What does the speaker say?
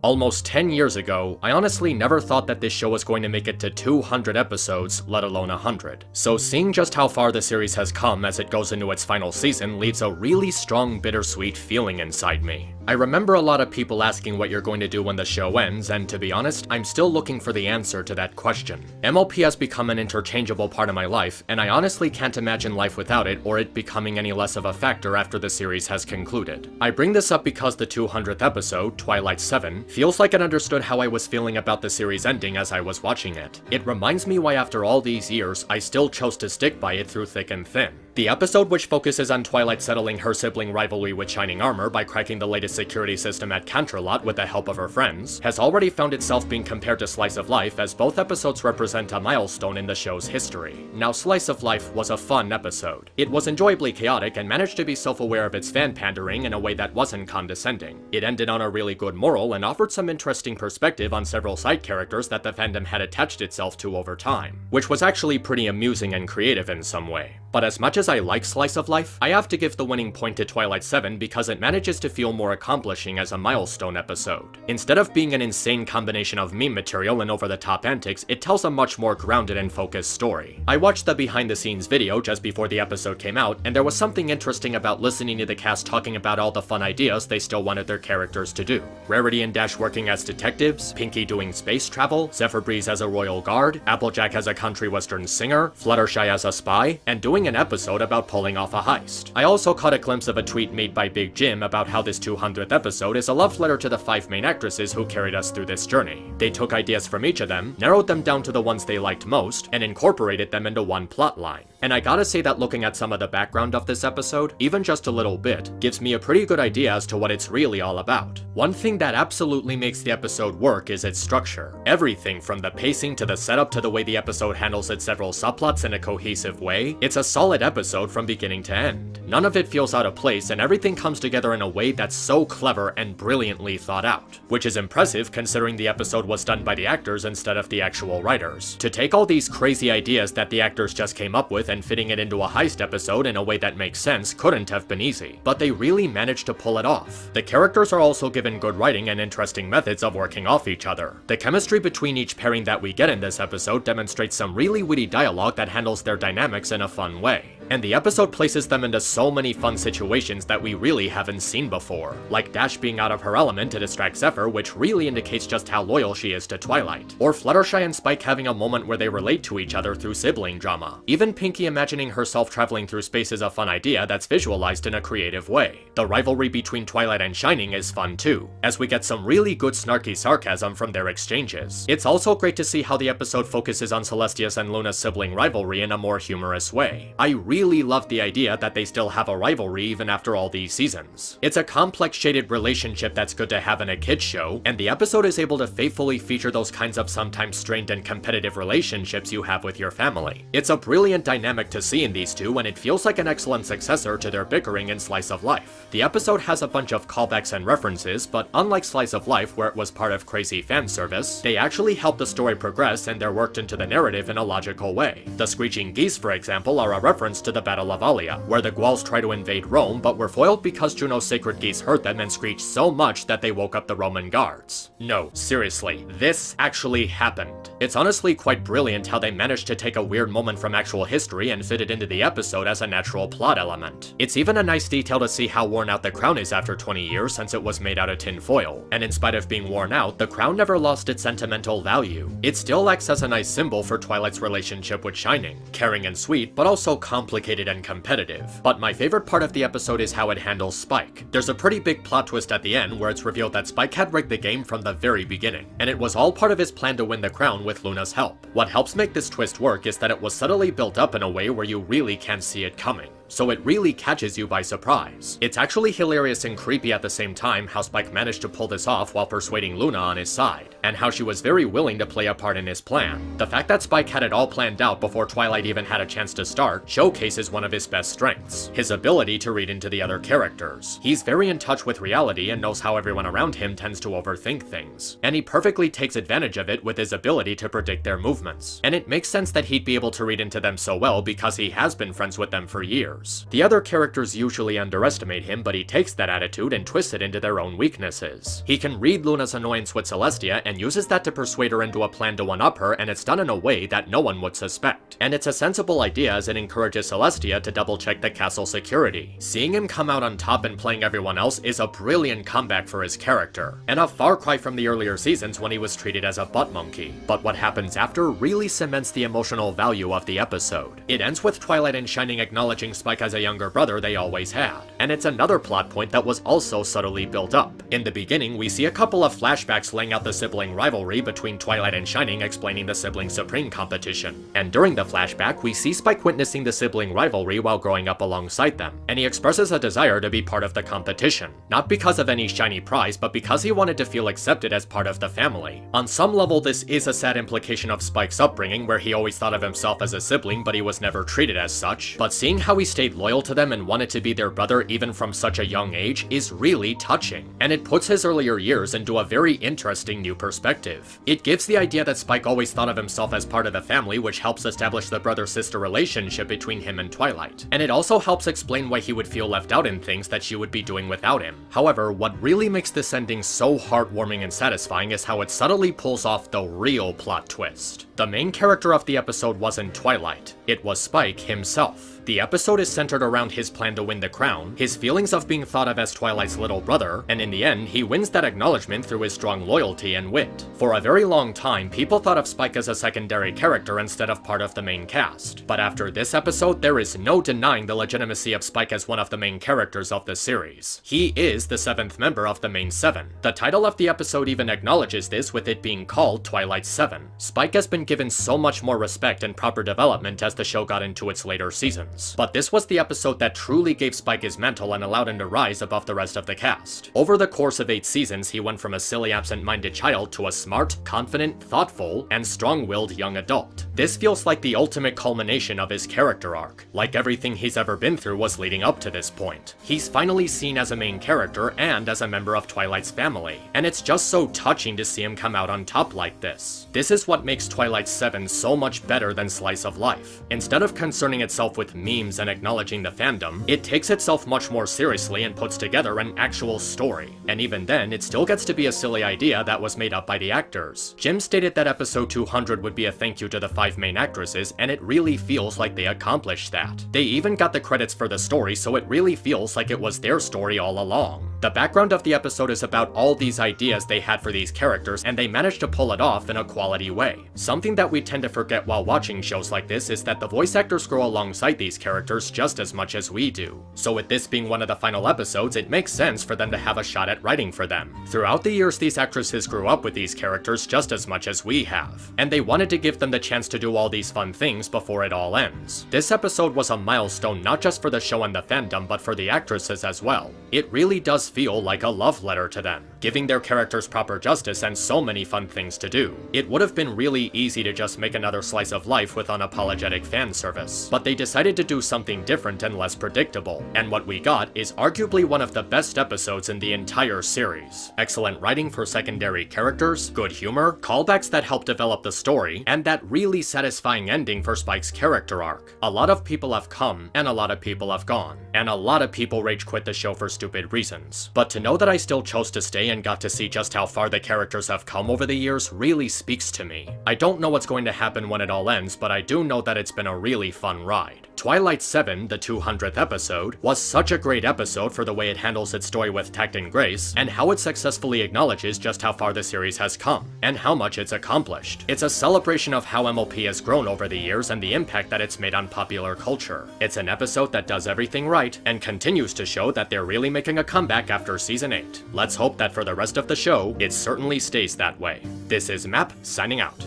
Almost 10 years ago, I honestly never thought that this show was going to make it to 200 episodes, let alone 100. So seeing just how far the series has come as it goes into its final season leaves a really strong bittersweet feeling inside me. I remember a lot of people asking what you're going to do when the show ends, and to be honest, I'm still looking for the answer to that question. MLP has become an interchangeable part of my life, and I honestly can't imagine life without it or it becoming any less of a factor after the series has concluded. I bring this up because the 200th episode, Twilight 7, feels like it understood how I was feeling about the series ending as I was watching it. It reminds me why after all these years, I still chose to stick by it through thick and thin. The episode which focuses on Twilight settling her sibling rivalry with Shining Armor by cracking the latest security system at Canterlot with the help of her friends, has already found itself being compared to Slice of Life as both episodes represent a milestone in the show's history. Now Slice of Life was a fun episode. It was enjoyably chaotic and managed to be self-aware of its fan pandering in a way that wasn't condescending. It ended on a really good moral and offered some interesting perspective on several side characters that the fandom had attached itself to over time, which was actually pretty amusing and creative in some way. But as much as I like Slice of Life, I have to give the winning point to Twilight 7 because it manages to feel more accomplishing as a milestone episode. Instead of being an insane combination of meme material and over-the-top antics, it tells a much more grounded and focused story. I watched the behind-the-scenes video just before the episode came out, and there was something interesting about listening to the cast talking about all the fun ideas they still wanted their characters to do. Rarity and Dash working as detectives, Pinkie doing space travel, Zephyr Breeze as a royal guard, Applejack as a country western singer, Fluttershy as a spy, and doing an episode about pulling off a heist. I also caught a glimpse of a tweet made by Big Jim about how this 200th episode is a love letter to the five main actresses who carried us through this journey. They took ideas from each of them, narrowed them down to the ones they liked most, and incorporated them into one plotline. And I gotta say that looking at some of the background of this episode, even just a little bit, gives me a pretty good idea as to what it's really all about. One thing that absolutely makes the episode work is its structure. Everything from the pacing to the setup to the way the episode handles its several subplots in a cohesive way, it's a solid episode from beginning to end. None of it feels out of place and everything comes together in a way that's so clever and brilliantly thought out. Which is impressive considering the episode was done by the actors instead of the actual writers. To take all these crazy ideas that the actors just came up with and fitting it into a heist episode in a way that makes sense couldn't have been easy, but they really managed to pull it off. The characters are also given good writing and interesting methods of working off each other. The chemistry between each pairing that we get in this episode demonstrates some really witty dialogue that handles their dynamics in a fun way. And the episode places them into so many fun situations that we really haven't seen before, like Dash being out of her element to distract Zephyr, which really indicates just how loyal she is to Twilight, or Fluttershy and Spike having a moment where they relate to each other through sibling drama. Even Pinkie imagining herself traveling through space is a fun idea that's visualized in a creative way. The rivalry between Twilight and Shining is fun too, as we get some really good snarky sarcasm from their exchanges. It's also great to see how the episode focuses on Celestia's and Luna's sibling rivalry in a more humorous way. I really love the idea that they still have a rivalry even after all these seasons. It's a complex shaded relationship that's good to have in a kid's show, and the episode is able to faithfully feature those kinds of sometimes strained and competitive relationships you have with your family. It's a brilliant dynamic to see in these two, and it feels like an excellent successor to their bickering in Slice of Life. The episode has a bunch of callbacks and references, but unlike Slice of Life where it was part of crazy fan service, they actually help the story progress and they're worked into the narrative in a logical way. The Screeching Geese, for example, are a reference to the Battle of Allia, where the Gauls try to invade Rome but were foiled because Juno's sacred geese hurt them and screeched so much that they woke up the Roman guards. No, seriously, this actually happened. It's honestly quite brilliant how they managed to take a weird moment from actual history and fit it into the episode as a natural plot element. It's even a nice detail to see how worn out the crown is after 20 years since it was made out of tin foil, and in spite of being worn out, the crown never lost its sentimental value. It still acts as a nice symbol for Twilight's relationship with Shining, caring and sweet, but also complicated and competitive. But my favorite part of the episode is how it handles Spike. There's a pretty big plot twist at the end where it's revealed that Spike had rigged the game from the very beginning, and it was all part of his plan to win the crown with Luna's help. What helps make this twist work is that it was subtly built up in a way where you really can't see it coming. So it really catches you by surprise. It's actually hilarious and creepy at the same time how Spike managed to pull this off while persuading Luna on his side, and how she was very willing to play a part in his plan. The fact that Spike had it all planned out before Twilight even had a chance to start showcases one of his best strengths, his ability to read into the other characters. He's very in touch with reality and knows how everyone around him tends to overthink things, and he perfectly takes advantage of it with his ability to predict their movements. And it makes sense that he'd be able to read into them so well because he has been friends with them for years. The other characters usually underestimate him, but he takes that attitude and twists it into their own weaknesses. He can read Luna's annoyance with Celestia and uses that to persuade her into a plan to one-up her, and it's done in a way that no one would suspect. And it's a sensible idea as it encourages Celestia to double-check the castle security. Seeing him come out on top and playing everyone else is a brilliant comeback for his character, and a far cry from the earlier seasons when he was treated as a butt monkey. But what happens after really cements the emotional value of the episode. It ends with Twilight and Shining acknowledging Spike as a younger brother they always had, and it's another plot point that was also subtly built up. In the beginning, we see a couple of flashbacks laying out the sibling rivalry between Twilight and Shining explaining the sibling supreme competition. And during the flashback, we see Spike witnessing the sibling rivalry while growing up alongside them, and he expresses a desire to be part of the competition. Not because of any shiny prize, but because he wanted to feel accepted as part of the family. On some level, this is a sad implication of Spike's upbringing, where he always thought of himself as a sibling, but he was never treated as such. But seeing how he stayed loyal to them and wanted to be their brother even from such a young age is really touching, and it puts his earlier years into a very interesting new perspective. It gives the idea that Spike always thought of himself as part of the family, which helps establish the brother-sister relationship between him and Twilight. And it also helps explain why he would feel left out in things that she would be doing without him. However, what really makes this ending so heartwarming and satisfying is how it subtly pulls off the real plot twist. The main character of the episode wasn't Twilight, it was Spike himself. The episode is centered around his plan to win the crown, his feelings of being thought of as Twilight's little brother, and in the end, he wins that acknowledgement through his strong loyalty and wit. For a very long time, people thought of Spike as a secondary character instead of part of the main cast. But after this episode, there is no denying the legitimacy of Spike as one of the main characters of the series. He is the seventh member of the main seven. The title of the episode even acknowledges this with it being called Twilight 7. Spike has been given so much more respect and proper development as the show got into its later seasons. But this was the episode that truly gave Spike his mantle and allowed him to rise above the rest of the cast. Over the course of eight seasons, he went from a silly absent-minded child to a smart, confident, thoughtful, and strong-willed young adult. This feels like the ultimate culmination of his character arc, like everything he's ever been through was leading up to this point. He's finally seen as a main character and as a member of Twilight's family, and it's just so touching to see him come out on top like this. This is what makes Twilight 7 so much better than Slice of Life. Instead of concerning itself with memes and acknowledging the fandom, it takes itself much more seriously and puts together an actual story. And even then, it still gets to be a silly idea that was made up by the actors. Jim stated that episode 200 would be a thank you to the five main actresses, and it really feels like they accomplished that. They even got the credits for the story, so it really feels like it was their story all along. The background of the episode is about all these ideas they had for these characters, and they managed to pull it off in a quality way. Something that we tend to forget while watching shows like this is that the voice actors grow alongside these characters just as much as we do. So with this being one of the final episodes, it makes sense for them to have a shot at writing for them. Throughout the years, these actresses grew up with these characters just as much as we have, and they wanted to give them the chance to do all these fun things before it all ends. This episode was a milestone not just for the show and the fandom, but for the actresses as well. It really does feel like a love letter to them, giving their characters proper justice and so many fun things to do. It would have been really easy to just make another slice of life with unapologetic fan service, but they decided to do something different and less predictable, and what we got is arguably one of the best episodes in the entire series. Excellent writing for secondary characters, good humor, callbacks that help develop the story, and that really satisfying ending for Spike's character arc. A lot of people have come, and a lot of people have gone, and a lot of people rage quit the show for stupid reasons. But to know that I still chose to stay and got to see just how far the characters have come over the years really speaks to me. I don't know what's going to happen when it all ends, but I do know that it's been a really fun ride. Twilight 7, the 200th episode, was such a great episode for the way it handles its story with tact and grace, and how it successfully acknowledges just how far the series has come, and how much it's accomplished. It's a celebration of how MLP has grown over the years and the impact that it's made on popular culture. It's an episode that does everything right, and continues to show that they're really making a comeback after season 8. Let's hope that for the rest of the show, it certainly stays that way. This is Map, signing out.